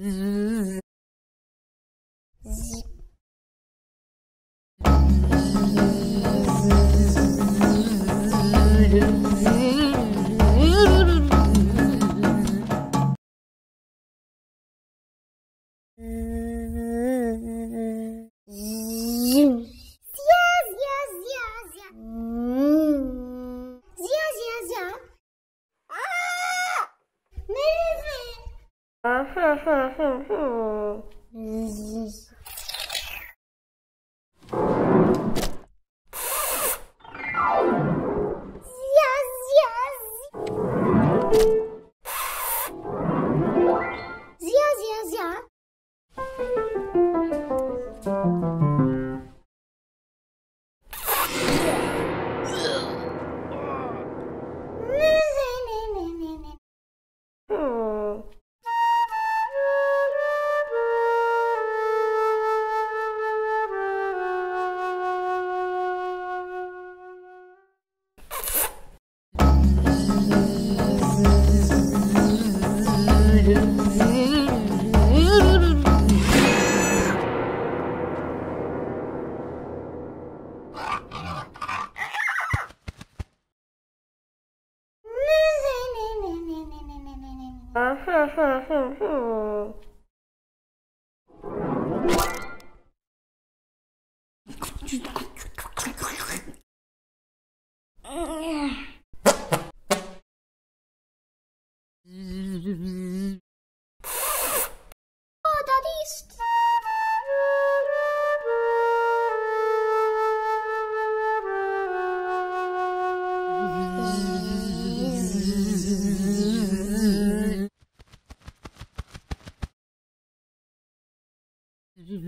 Zip. Zip. 啊哈哈哈哈式。Uh. Oh, Daddy, Yakın.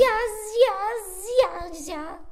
yaz yaz yaz yaz.